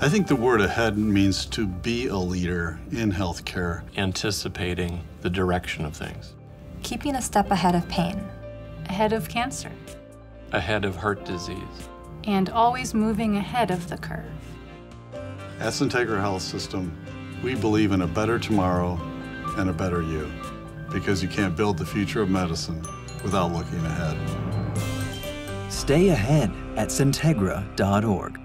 I think the word ahead means to be a leader in healthcare. Anticipating the direction of things. Keeping a step ahead of pain. Ahead of cancer. Ahead of heart disease. And always moving ahead of the curve. At Centegra Health System, we believe in a better tomorrow and a better you because you can't build the future of medicine without looking ahead. Stay ahead at Centegra.org.